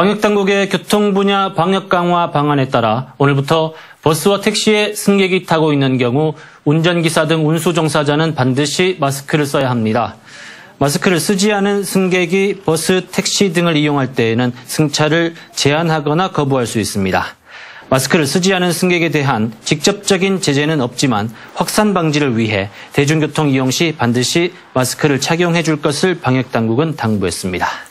방역당국의 교통 분야 방역 강화 방안에 따라 오늘부터 버스와 택시에 승객이 타고 있는 경우 운전기사 등 운수 종사자는 반드시 마스크를 써야 합니다. 마스크를 쓰지 않은 승객이 버스, 택시 등을 이용할 때에는 승차를 제한하거나 거부할 수 있습니다. 마스크를 쓰지 않은 승객에 대한 직접적인 제재는 없지만 확산 방지를 위해 대중교통 이용 시 반드시 마스크를 착용해 줄 것을 방역당국은 당부했습니다.